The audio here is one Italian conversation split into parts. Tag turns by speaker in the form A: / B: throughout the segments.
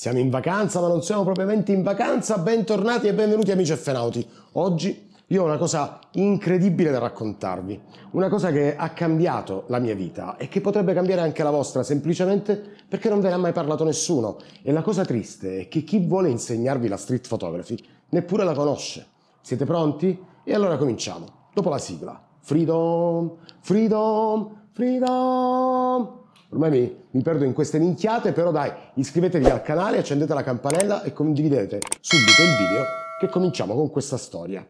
A: Siamo in vacanza, ma non siamo propriamente in vacanza. Bentornati e benvenuti amici effenauti. Oggi io ho una cosa incredibile da raccontarvi, una cosa che ha cambiato la mia vita e che potrebbe cambiare anche la vostra, semplicemente perché non ve ne ha mai parlato nessuno. E la cosa triste è che chi vuole insegnarvi la street photography neppure la conosce. Siete pronti? E allora cominciamo. Dopo la sigla. Freedom, freedom, freedom. Ormai mi, mi, perdo in queste minchiate, però dai, iscrivetevi al canale, accendete la campanella e condividete subito il video che cominciamo con questa storia.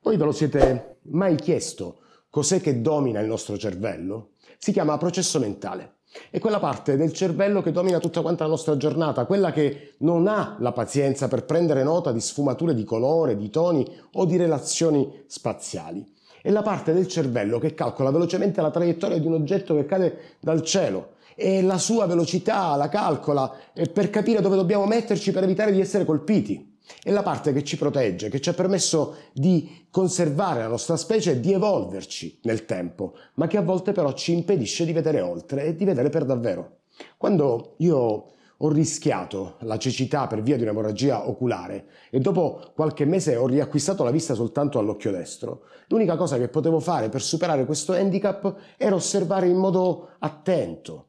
A: Voi ve lo siete mai chiesto cos'è che domina il nostro cervello? Si chiama processo mentale. È quella parte del cervello che domina tutta quanta la nostra giornata, quella che non ha la pazienza per prendere nota di sfumature di colore, di toni o di relazioni spaziali. È la parte del cervello che calcola velocemente la traiettoria di un oggetto che cade dal cielo e la sua velocità la calcola per capire dove dobbiamo metterci per evitare di essere colpiti. È la parte che ci protegge, che ci ha permesso di conservare la nostra specie e di evolverci nel tempo, ma che a volte però ci impedisce di vedere oltre e di vedere per davvero. Quando io ho rischiato la cecità per via di un'emorragia oculare e dopo qualche mese ho riacquistato la vista soltanto all'occhio destro, l'unica cosa che potevo fare per superare questo handicap era osservare in modo attento,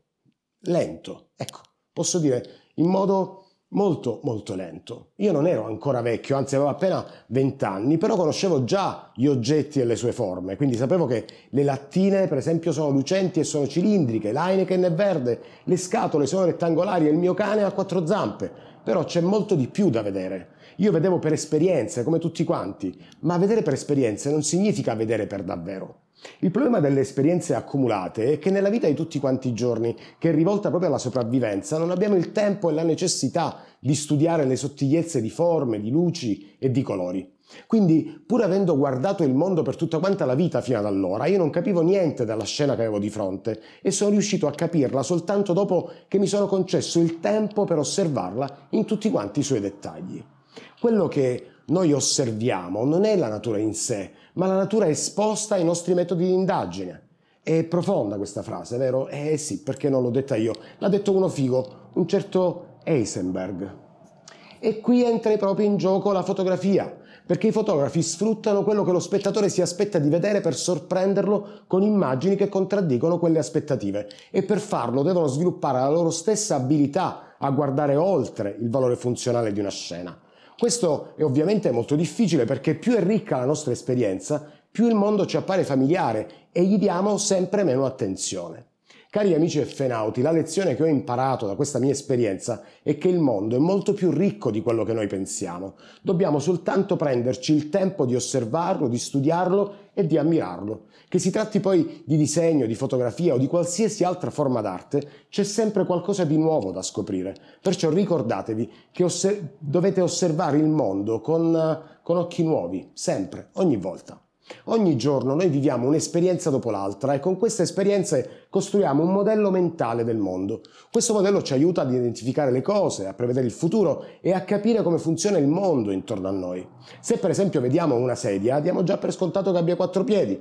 A: lento, ecco, posso dire in modo molto molto lento. Io non ero ancora vecchio, anzi avevo appena 20 anni, però conoscevo già gli oggetti e le sue forme, quindi sapevo che le lattine per esempio sono lucenti e sono cilindriche, l'Heineken è verde, le scatole sono rettangolari e il mio cane ha quattro zampe, però c'è molto di più da vedere. Io vedevo per esperienze, come tutti quanti, ma vedere per esperienze non significa vedere per davvero. Il problema delle esperienze accumulate è che nella vita di tutti quanti i giorni, che è rivolta proprio alla sopravvivenza, non abbiamo il tempo e la necessità di studiare le sottigliezze di forme, di luci e di colori. Quindi, pur avendo guardato il mondo per tutta quanta la vita fino ad allora, io non capivo niente della scena che avevo di fronte e sono riuscito a capirla soltanto dopo che mi sono concesso il tempo per osservarla in tutti quanti i suoi dettagli. Quello che noi osserviamo non è la natura in sé, ma la natura esposta ai nostri metodi di indagine. È profonda questa frase, vero? Eh sì, perché non l'ho detta io? L'ha detto uno figo, un certo Heisenberg. E qui entra proprio in gioco la fotografia, perché i fotografi sfruttano quello che lo spettatore si aspetta di vedere per sorprenderlo con immagini che contraddicono quelle aspettative e per farlo devono sviluppare la loro stessa abilità a guardare oltre il valore funzionale di una scena. Questo è ovviamente molto difficile perché più è ricca la nostra esperienza, più il mondo ci appare familiare e gli diamo sempre meno attenzione. Cari amici e fenauti, la lezione che ho imparato da questa mia esperienza è che il mondo è molto più ricco di quello che noi pensiamo. Dobbiamo soltanto prenderci il tempo di osservarlo, di studiarlo e di ammirarlo. Che si tratti poi di disegno, di fotografia o di qualsiasi altra forma d'arte, c'è sempre qualcosa di nuovo da scoprire. Perciò ricordatevi che osser- dovete osservare il mondo con, con occhi nuovi, sempre, ogni volta. Ogni giorno noi viviamo un'esperienza dopo l'altra e con queste esperienze costruiamo un modello mentale del mondo. Questo modello ci aiuta ad identificare le cose, a prevedere il futuro e a capire come funziona il mondo intorno a noi. Se per esempio vediamo una sedia, diamo già per scontato che abbia quattro piedi,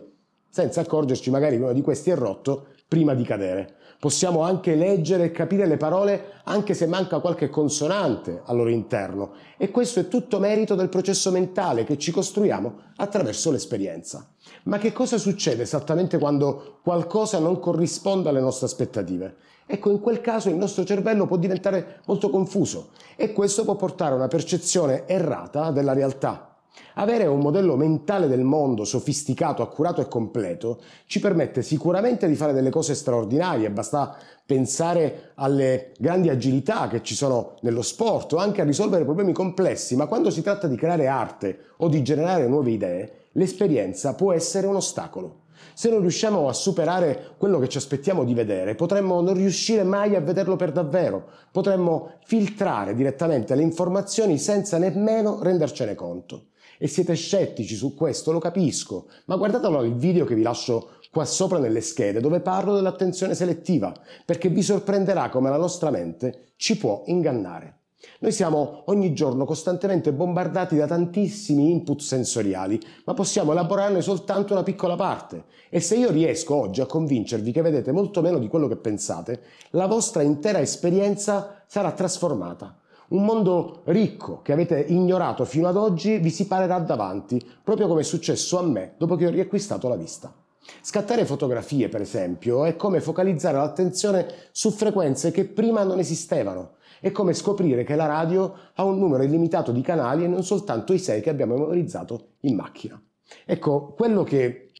A: senza accorgerci magari che uno di questi è rotto prima di cadere. Possiamo anche leggere e capire le parole anche se manca qualche consonante al loro interno e questo è tutto merito del processo mentale che ci costruiamo attraverso l'esperienza. Ma che cosa succede esattamente quando qualcosa non corrisponde alle nostre aspettative? Ecco, in quel caso il nostro cervello può diventare molto confuso e questo può portare a una percezione errata della realtà. Avere un modello mentale del mondo sofisticato, accurato e completo ci permette sicuramente di fare delle cose straordinarie, basta pensare alle grandi agilità che ci sono nello sport o anche a risolvere problemi complessi, ma quando si tratta di creare arte o di generare nuove idee, l'esperienza può essere un ostacolo. Se non riusciamo a superare quello che ci aspettiamo di vedere, potremmo non riuscire mai a vederlo per davvero, potremmo filtrare direttamente le informazioni senza nemmeno rendercene conto e siete scettici su questo, lo capisco, ma guardatelo il video che vi lascio qua sopra nelle schede dove parlo dell'attenzione selettiva, perché vi sorprenderà come la nostra mente ci può ingannare. Noi siamo ogni giorno costantemente bombardati da tantissimi input sensoriali, ma possiamo elaborarne soltanto una piccola parte. E se io riesco oggi a convincervi che vedete molto meno di quello che pensate, la vostra intera esperienza sarà trasformata. Un mondo ricco che avete ignorato fino ad oggi vi si parerà davanti, proprio come è successo a me dopo che ho riacquistato la vista. Scattare fotografie, per esempio, è come focalizzare l'attenzione su frequenze che prima non esistevano. È come scoprire che la radio ha un numero illimitato di canali e non soltanto i sei che abbiamo memorizzato in macchina. Ecco, quello che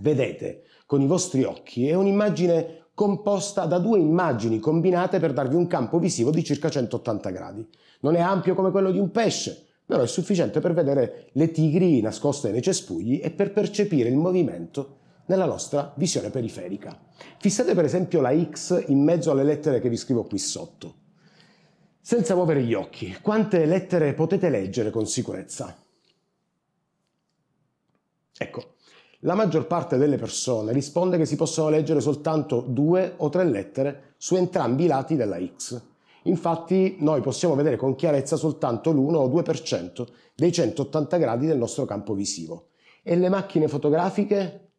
A: vedete con i vostri occhi è un'immagine composta da due immagini combinate per darvi un campo visivo di circa 180 gradi. Non è ampio come quello di un pesce, però è sufficiente per vedere le tigri nascoste nei cespugli e per percepire il movimento nella nostra visione periferica. Fissate per esempio la X in mezzo alle lettere che vi scrivo qui sotto. Senza muovere gli occhi, quante lettere potete leggere con sicurezza? Ecco, la maggior parte delle persone risponde che si possono leggere soltanto due o tre lettere su entrambi i lati della X. Infatti noi possiamo vedere con chiarezza soltanto l'1 o 2% dei 180 gradi del nostro campo visivo. E le macchine fotografiche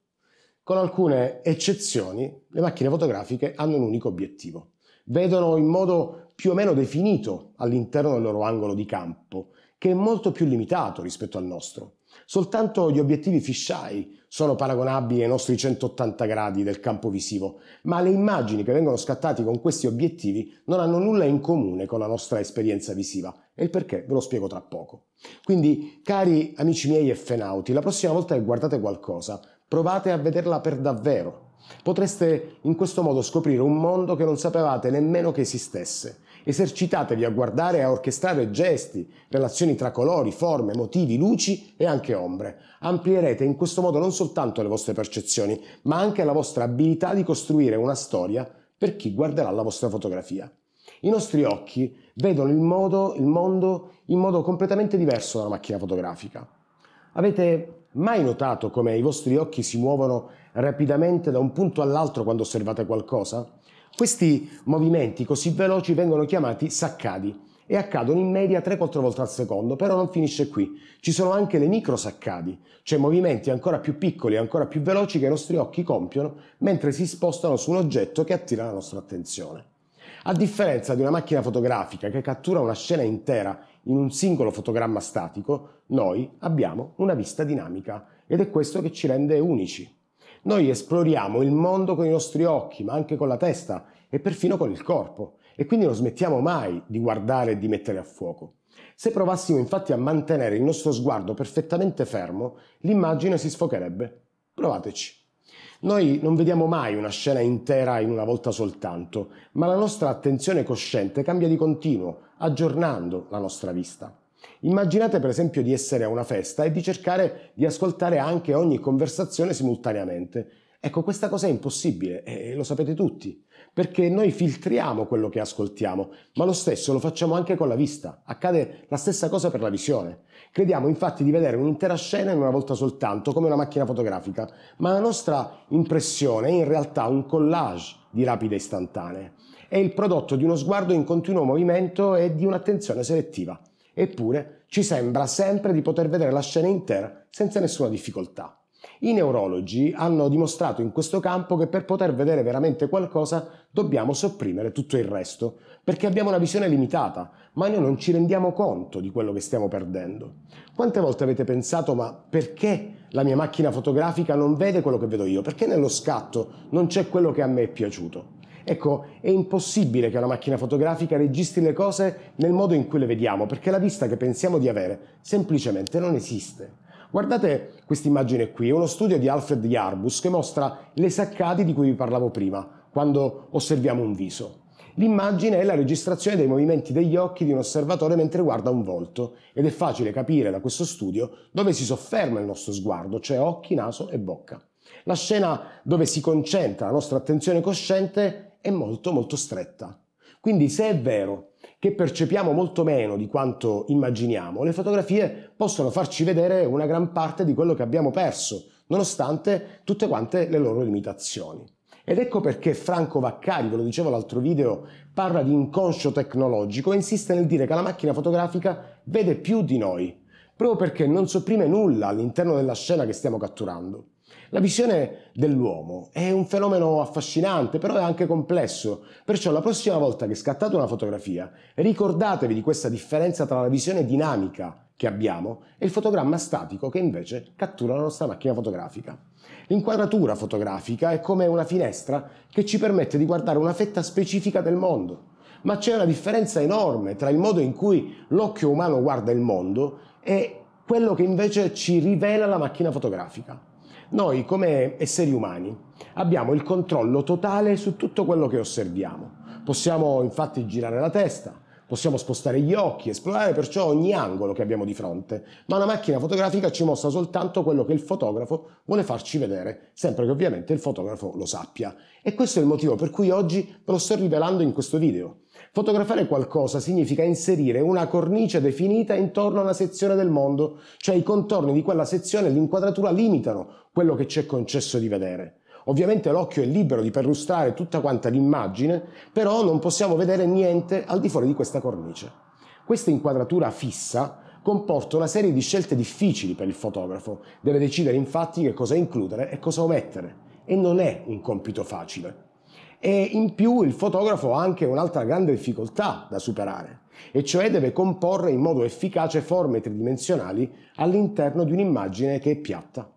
A: con alcune eccezioni, le macchine fotografiche hanno un unico obiettivo. Vedono in modo più o meno definito all'interno del loro angolo di campo, che è molto più limitato rispetto al nostro. Soltanto gli obiettivi fisheye sono paragonabili ai nostri 180 gradi del campo visivo, ma le immagini che vengono scattate con questi obiettivi non hanno nulla in comune con la nostra esperienza visiva e il perché ve lo spiego tra poco. Quindi, cari amici miei e fenauti, la prossima volta che guardate qualcosa, Provate a vederla per davvero. Potreste in questo modo scoprire un mondo che non sapevate nemmeno che esistesse. Esercitatevi a guardare e a orchestrare gesti, relazioni tra colori, forme, motivi, luci e anche ombre. Amplierete in questo modo non soltanto le vostre percezioni, ma anche la vostra abilità di costruire una storia per chi guarderà la vostra fotografia. I nostri occhi vedono il, modo, il mondo in modo completamente diverso dalla macchina fotografica. Avete Mai notato come i vostri occhi si muovono rapidamente da un punto all'altro quando osservate qualcosa? Questi movimenti così veloci vengono chiamati saccadi e accadono in media 3-4 volte al secondo, però non finisce qui. Ci sono anche le microsaccadi, cioè movimenti ancora più piccoli e ancora più veloci che i nostri occhi compiono mentre si spostano su un oggetto che attira la nostra attenzione. A differenza di una macchina fotografica che cattura una scena intera in un singolo fotogramma statico, noi abbiamo una vista dinamica ed è questo che ci rende unici. Noi esploriamo il mondo con i nostri occhi, ma anche con la testa e perfino con il corpo, e quindi non smettiamo mai di guardare e di mettere a fuoco. Se provassimo infatti a mantenere il nostro sguardo perfettamente fermo, l'immagine si sfocherebbe. Provateci. Noi non vediamo mai una scena intera in una volta soltanto, ma la nostra attenzione cosciente cambia di continuo, aggiornando la nostra vista. Immaginate per esempio di essere a una festa e di cercare di ascoltare anche ogni conversazione simultaneamente. Ecco, questa cosa è impossibile e lo sapete tutti, perché noi filtriamo quello che ascoltiamo, ma lo stesso lo facciamo anche con la vista. Accade la stessa cosa per la visione. Crediamo infatti di vedere un'intera scena in una volta soltanto, come una macchina fotografica, ma la nostra impressione è in realtà un collage di rapide istantanee è il prodotto di uno sguardo in continuo movimento e di un'attenzione selettiva. Eppure ci sembra sempre di poter vedere la scena intera senza nessuna difficoltà. I neurologi hanno dimostrato in questo campo che per poter vedere veramente qualcosa dobbiamo sopprimere tutto il resto, perché abbiamo una visione limitata, ma noi non ci rendiamo conto di quello che stiamo perdendo. Quante volte avete pensato ma perché la mia macchina fotografica non vede quello che vedo io? Perché nello scatto non c'è quello che a me è piaciuto? Ecco, è impossibile che una macchina fotografica registri le cose nel modo in cui le vediamo, perché la vista che pensiamo di avere semplicemente non esiste. Guardate questa immagine qui, è uno studio di Alfred Yarbus che mostra le saccadi di cui vi parlavo prima, quando osserviamo un viso. L'immagine è la registrazione dei movimenti degli occhi di un osservatore mentre guarda un volto ed è facile capire da questo studio dove si sofferma il nostro sguardo, cioè occhi, naso e bocca. La scena dove si concentra la nostra attenzione cosciente è molto molto stretta. Quindi se è vero che percepiamo molto meno di quanto immaginiamo, le fotografie possono farci vedere una gran parte di quello che abbiamo perso, nonostante tutte quante le loro limitazioni. Ed ecco perché Franco Vaccari, ve lo dicevo l'altro video, parla di inconscio tecnologico e insiste nel dire che la macchina fotografica vede più di noi, proprio perché non sopprime nulla all'interno della scena che stiamo catturando. La visione dell'uomo è un fenomeno affascinante, però è anche complesso. Perciò la prossima volta che scattate una fotografia, ricordatevi di questa differenza tra la visione dinamica che abbiamo e il fotogramma statico che invece cattura la nostra macchina fotografica. L'inquadratura fotografica è come una finestra che ci permette di guardare una fetta specifica del mondo, ma c'è una differenza enorme tra il modo in cui l'occhio umano guarda il mondo e quello che invece ci rivela la macchina fotografica. Noi come esseri umani abbiamo il controllo totale su tutto quello che osserviamo. Possiamo infatti girare la testa, possiamo spostare gli occhi, esplorare perciò ogni angolo che abbiamo di fronte, ma una macchina fotografica ci mostra soltanto quello che il fotografo vuole farci vedere, sempre che ovviamente il fotografo lo sappia. E questo è il motivo per cui oggi ve lo sto rivelando in questo video. Fotografare qualcosa significa inserire una cornice definita intorno a una sezione del mondo, cioè i contorni di quella sezione e l'inquadratura limitano quello che ci è concesso di vedere. Ovviamente l'occhio è libero di perlustrare tutta quanta l'immagine, però non possiamo vedere niente al di fuori di questa cornice. Questa inquadratura fissa comporta una serie di scelte difficili per il fotografo. Deve decidere infatti che cosa includere e cosa omettere. E non è un compito facile. E in più il fotografo ha anche un'altra grande difficoltà da superare, e cioè deve comporre in modo efficace forme tridimensionali all'interno di un'immagine che è piatta.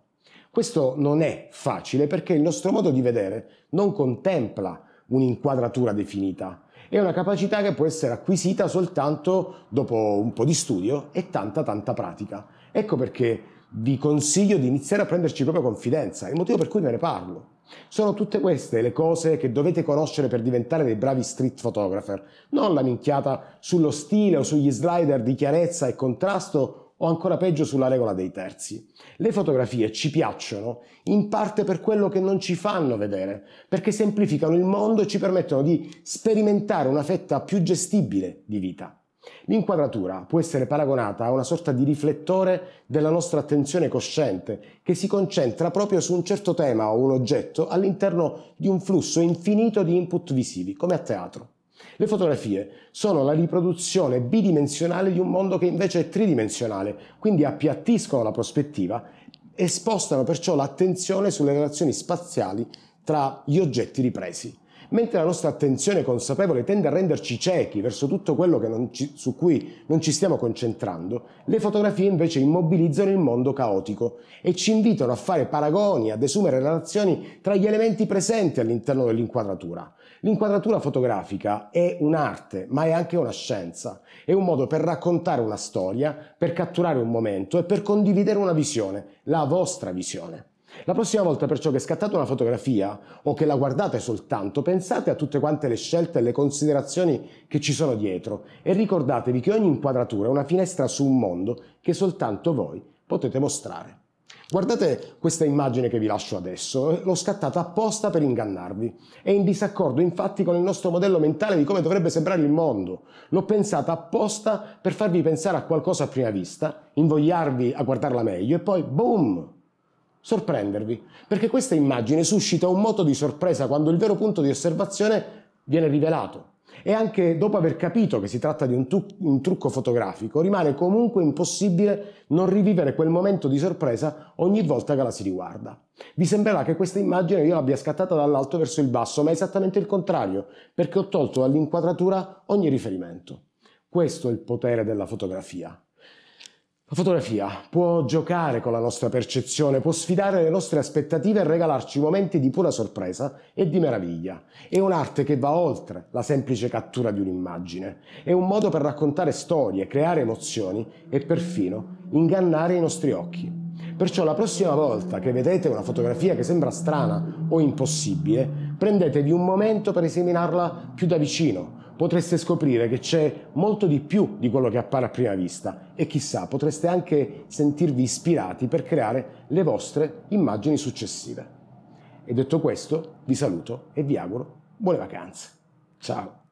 A: Questo non è facile perché il nostro modo di vedere non contempla un'inquadratura definita, è una capacità che può essere acquisita soltanto dopo un po' di studio e tanta tanta pratica. Ecco perché vi consiglio di iniziare a prenderci proprio confidenza, il motivo per cui ve ne parlo. Sono tutte queste le cose che dovete conoscere per diventare dei bravi street photographer, non la minchiata sullo stile o sugli slider di chiarezza e contrasto o ancora peggio sulla regola dei terzi. Le fotografie ci piacciono in parte per quello che non ci fanno vedere, perché semplificano il mondo e ci permettono di sperimentare una fetta più gestibile di vita. L'inquadratura può essere paragonata a una sorta di riflettore della nostra attenzione cosciente che si concentra proprio su un certo tema o un oggetto all'interno di un flusso infinito di input visivi, come a teatro. Le fotografie sono la riproduzione bidimensionale di un mondo che invece è tridimensionale, quindi appiattiscono la prospettiva e spostano perciò l'attenzione sulle relazioni spaziali tra gli oggetti ripresi. Mentre la nostra attenzione consapevole tende a renderci ciechi verso tutto quello ci, su cui non ci stiamo concentrando, le fotografie invece immobilizzano il mondo caotico e ci invitano a fare paragoni, a desumere relazioni tra gli elementi presenti all'interno dell'inquadratura. L'inquadratura fotografica è un'arte, ma è anche una scienza. È un modo per raccontare una storia, per catturare un momento e per condividere una visione, la vostra visione. La prossima volta perciò che scattate una fotografia o che la guardate soltanto, pensate a tutte quante le scelte e le considerazioni che ci sono dietro e ricordatevi che ogni inquadratura è una finestra su un mondo che soltanto voi potete mostrare. Guardate questa immagine che vi lascio adesso, l'ho scattata apposta per ingannarvi. È in disaccordo infatti con il nostro modello mentale di come dovrebbe sembrare il mondo. L'ho pensata apposta per farvi pensare a qualcosa a prima vista, invogliarvi a guardarla meglio e poi boom! Sorprendervi, perché questa immagine suscita un moto di sorpresa quando il vero punto di osservazione viene rivelato. E anche dopo aver capito che si tratta di un, tu- un, trucco fotografico, rimane comunque impossibile non rivivere quel momento di sorpresa ogni volta che la si riguarda. Vi sembrerà che questa immagine io l'abbia scattata dall'alto verso il basso, ma è esattamente il contrario, perché ho tolto dall'inquadratura ogni riferimento. Questo è il potere della fotografia. La fotografia può giocare con la nostra percezione, può sfidare le nostre aspettative e regalarci momenti di pura sorpresa e di meraviglia. È un'arte che va oltre la semplice cattura di un'immagine. È un modo per raccontare storie, creare emozioni e perfino ingannare i nostri occhi. Perciò la prossima volta che vedete una fotografia che sembra strana o impossibile, prendetevi un momento per esaminarla più da vicino, potreste scoprire che c'è molto di più di quello che appare a prima vista e chissà potreste anche sentirvi ispirati per creare le vostre immagini successive. E detto questo vi saluto e vi auguro buone vacanze. Ciao!